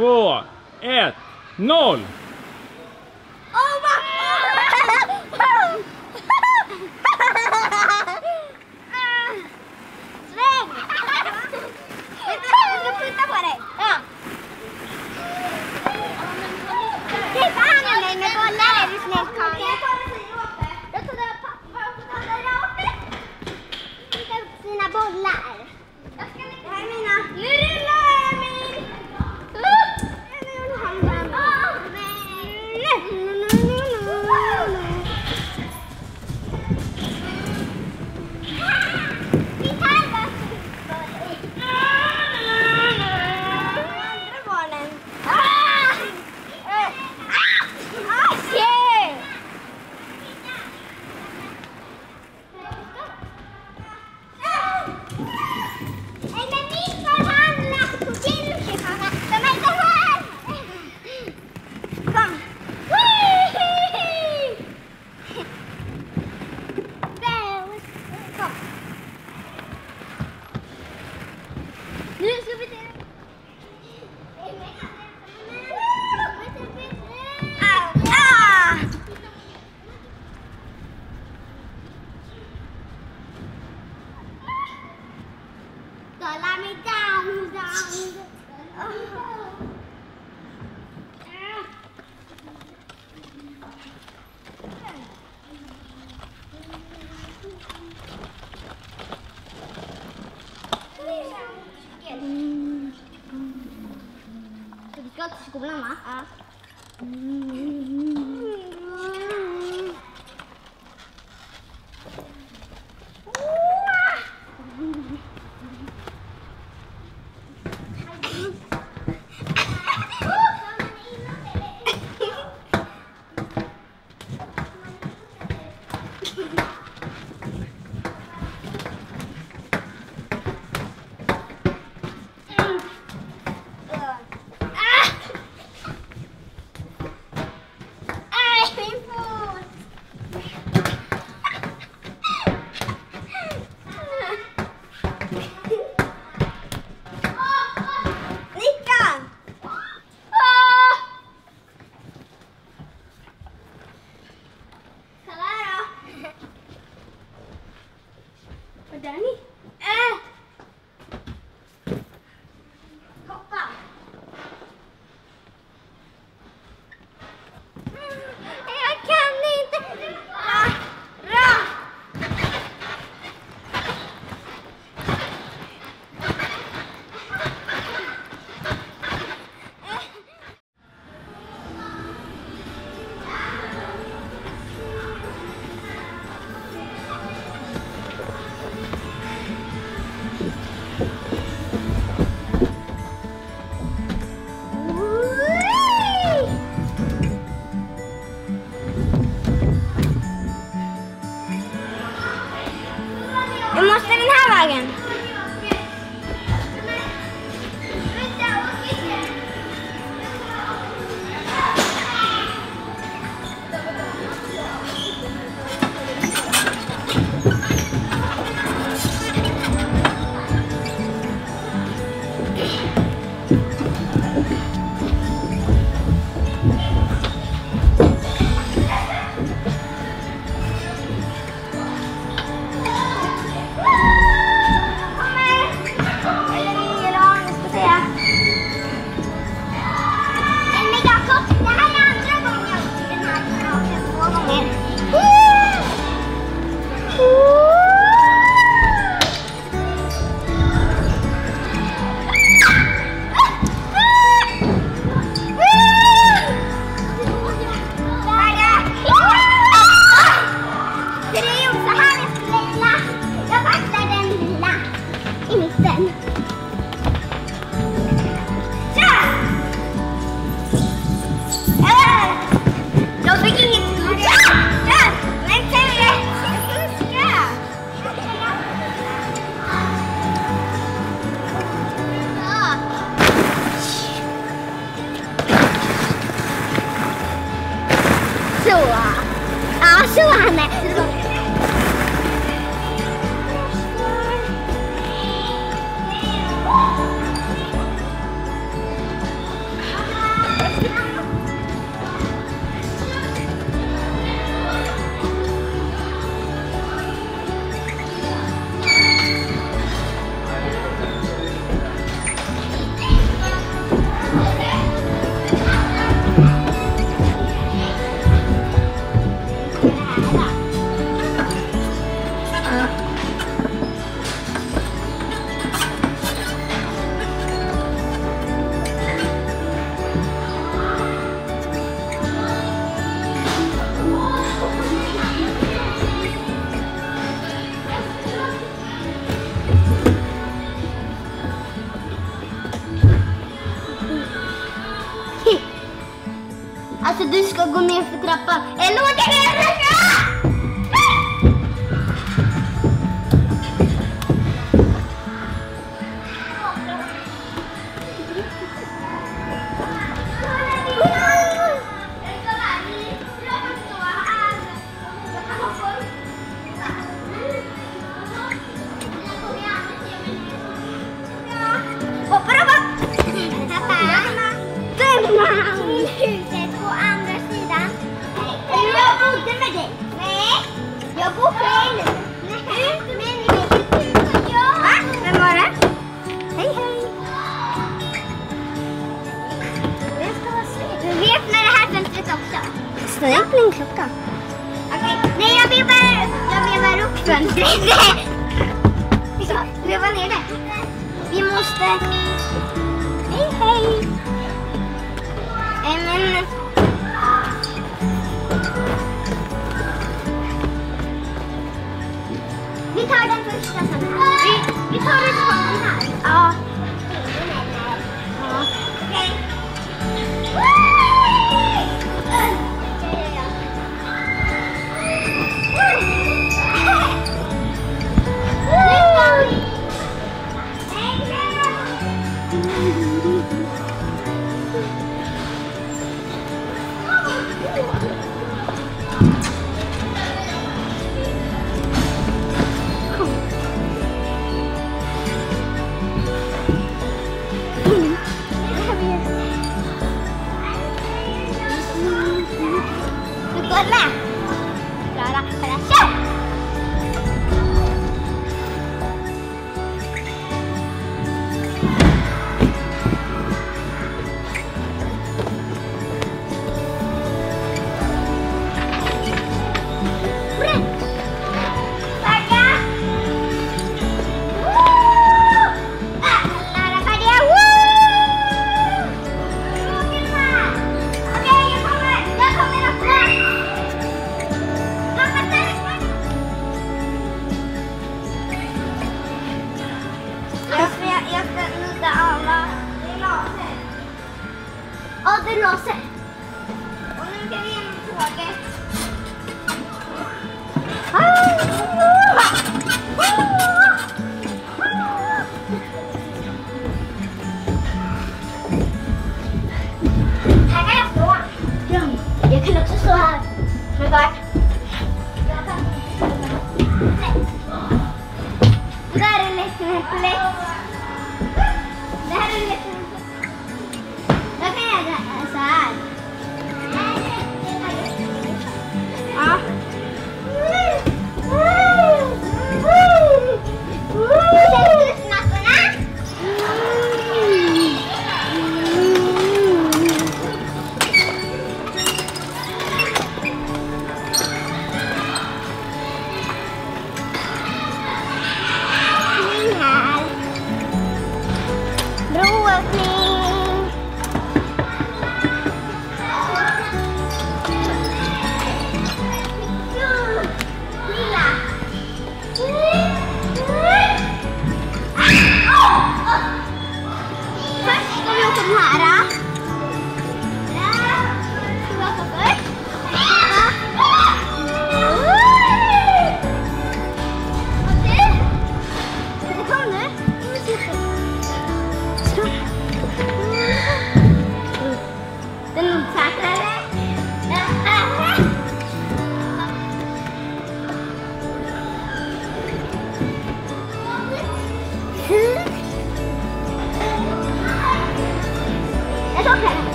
four, vi ska till 是我啊是我还没 Og det låser. Og nå skal vi gjennom toget. Her kan jeg stå. Ja, jeg kan også stå her. Men bare... Bare litt, litt, litt. Sahara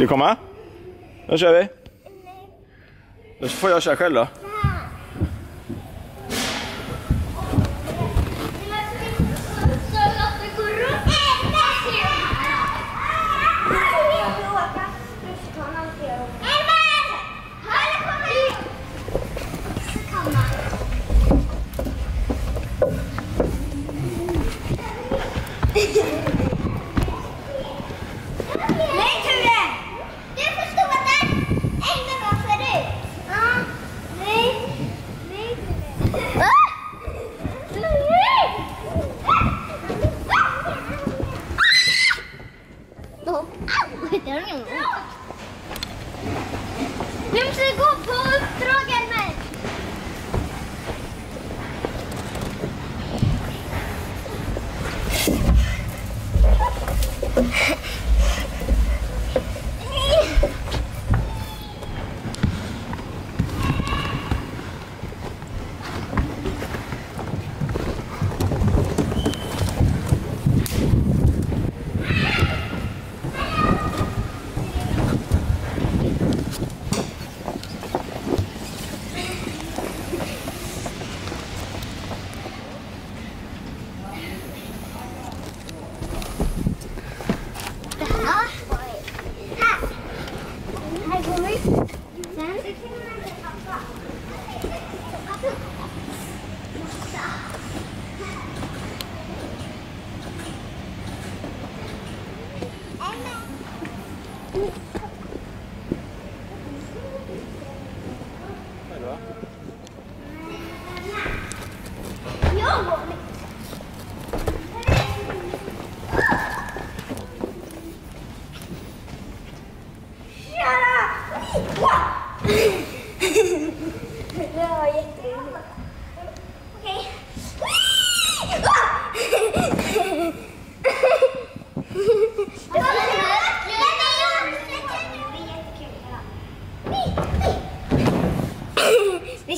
Ska vi komma? Då kör vi. Då får jag köra själv då.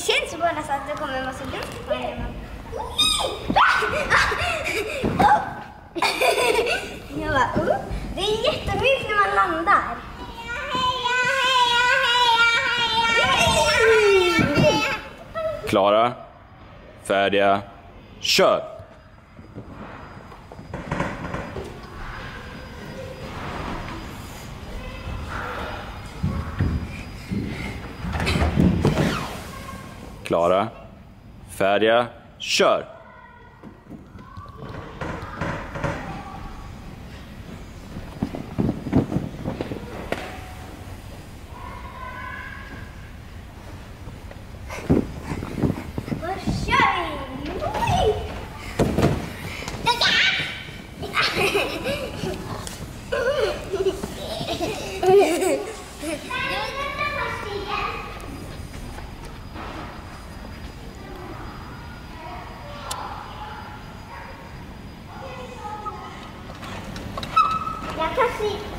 Det känns bara nästan att det kommer en massa luft på en. gang. Det er jättemykt når man landar. Klara, färdiga, kör! Klara, färdiga, kör! Då kör vi! Jag